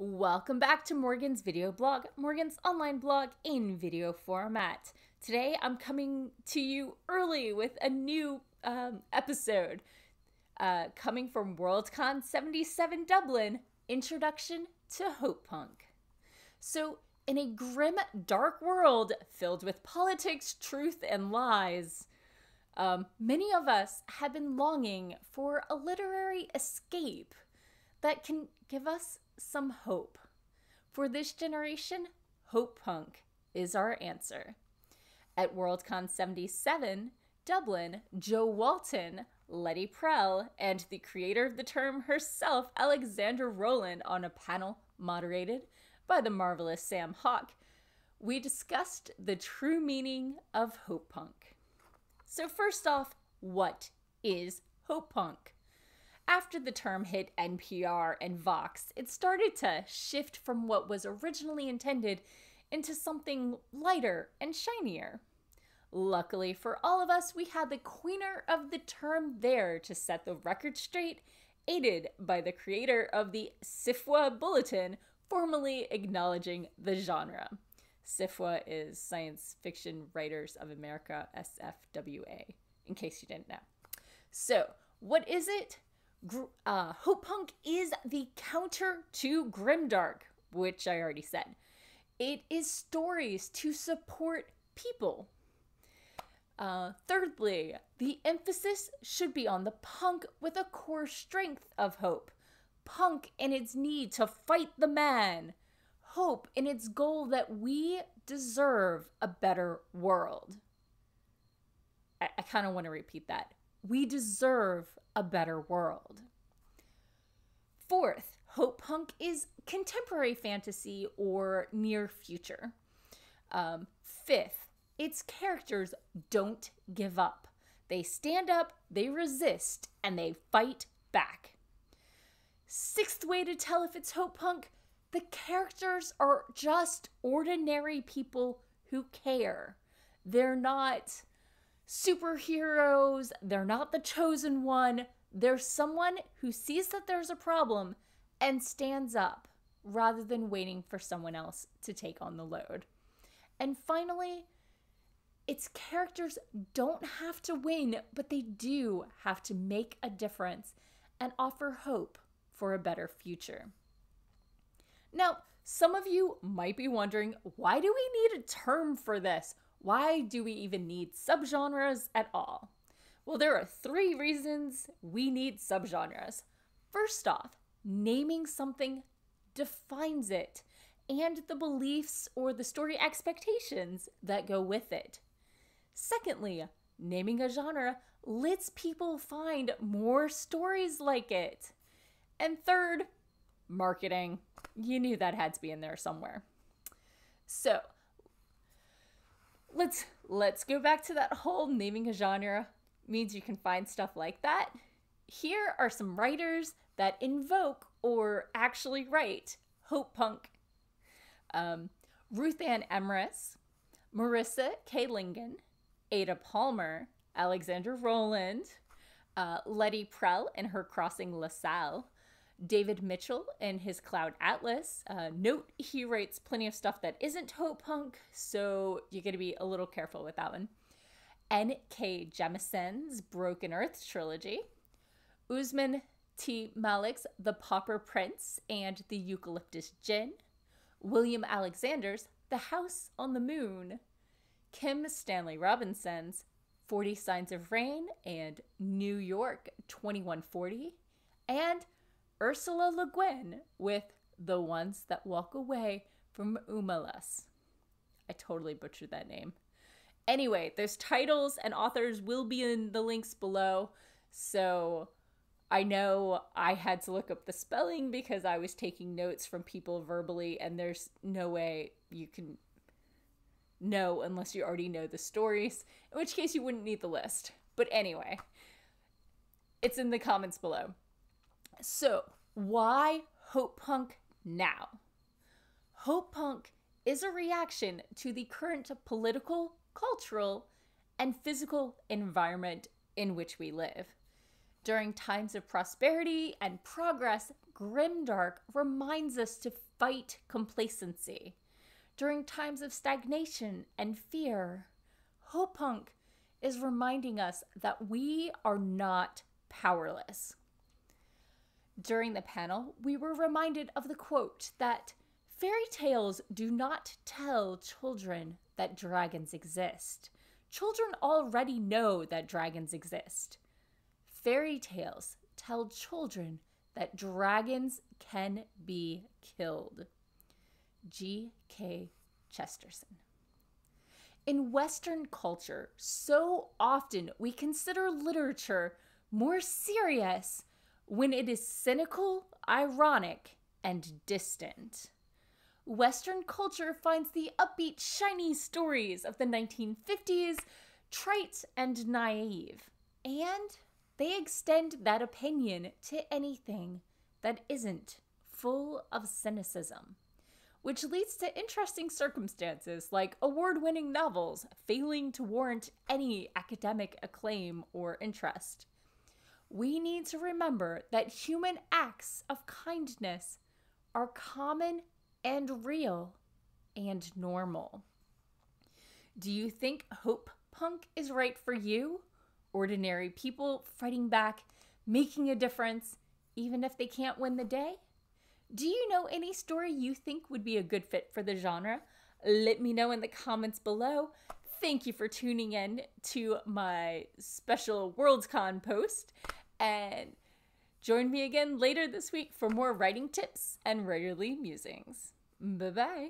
Welcome back to Morgan's video blog, Morgan's online blog in video format. Today I'm coming to you early with a new um, episode uh, coming from Worldcon 77 Dublin Introduction to Hope Punk. So, in a grim, dark world filled with politics, truth, and lies, um, many of us have been longing for a literary escape that can give us some hope. For this generation, Hope Punk is our answer. At Worldcon 77, Dublin, Jo Walton, Lettie Prell, and the creator of the term herself, Alexandra Rowland, on a panel moderated by the marvelous Sam Hawke, we discussed the true meaning of Hope Punk. So, first off, what is Hope Punk? After the term hit NPR and Vox, it started to shift from what was originally intended into something lighter and shinier. Luckily for all of us, we had the queener of the term there to set the record straight, aided by the creator of the SFWA Bulletin, formally acknowledging the genre. SFWA is Science Fiction Writers of America, SFWA, in case you didn't know. So, what is it? Uh, Hope Punk is the counter to Grimdark, which I already said. It is stories to support people. Uh, thirdly, the emphasis should be on the punk with a core strength of hope. Punk in its need to fight the man hope in its goal that we deserve a better world. I, I kind of want to repeat that. We deserve a better world. Fourth, Hope Punk is contemporary fantasy or near future. Um, fifth, its characters don't give up. They stand up, they resist, and they fight back. Sixth way to tell if it's Hope Punk the characters are just ordinary people who care. They're not superheroes, they're not the chosen one. They're someone who sees that there's a problem and stands up rather than waiting for someone else to take on the load. And finally, its characters don't have to win, but they do have to make a difference and offer hope for a better future. Now, some of you might be wondering why do we need a term for this? Why do we even need subgenres at all? Well, there are three reasons we need subgenres. First off, naming something defines it and the beliefs or the story expectations that go with it. Secondly, naming a genre lets people find more stories like it. And third, marketing. You knew that had to be in there somewhere. So, let's let's go back to that whole naming a genre means you can find stuff like that. Here are some writers that invoke or actually write hope punk. Um, Ruthanna Emrys, Marissa K. Lingen, Ada Palmer, Alexandra Rowland, uh, Lettie Prell and her Crossing LaSalle, David Mitchell in his Cloud Atlas. Uh, note he writes plenty of stuff that isn't Hope Punk, so you got to be a little careful with that one. N.K. Jemisin's Broken Earth trilogy. Usman T. Malik's The Pauper Prince and the Eucalyptus Jinn. William Alexander's The House on the Moon. Kim Stanley Robinson's 40 Signs of Rain and New York 2140. And Ursula Le Guin with The Ones That Walk Away from Omelas. I totally butchered that name. Anyway, those titles and authors will be in the links below. So I know I had to look up the spelling because I was taking notes from people verbally, and there's no way you can know unless you already know the stories, in which case you wouldn't need the list. But anyway, it's in the comments below. So, why Hope Punk now? Hope Punk is a reaction to the current political, cultural, and physical environment in which we live. During times of prosperity and progress, Grimdark reminds us to fight complacency. During times of stagnation and fear, Hopepunk is reminding us that we are not powerless. During the panel, we were reminded of the quote that fairy tales do not tell children that dragons exist. Children already know that dragons exist. Fairy tales tell children that dragons can be killed. G.K. Chesterton. In Western culture, so often we consider literature more serious when it is cynical, ironic, and distant. Western culture finds the upbeat, shiny stories of the 1950s trite and naive, and they extend that opinion to anything that isn't full of cynicism, which leads to interesting circumstances like award winning novels failing to warrant any academic acclaim or interest. We need to remember that human acts of kindness are common and real and normal. Do you think Hope Punk is right for you? Ordinary people fighting back, making a difference, even if they can't win the day? Do you know any story you think would be a good fit for the genre? Let me know in the comments below. Thank you for tuning in to my special WorldCon post and Join me again later this week for more writing tips and writerly musings. Bye bye.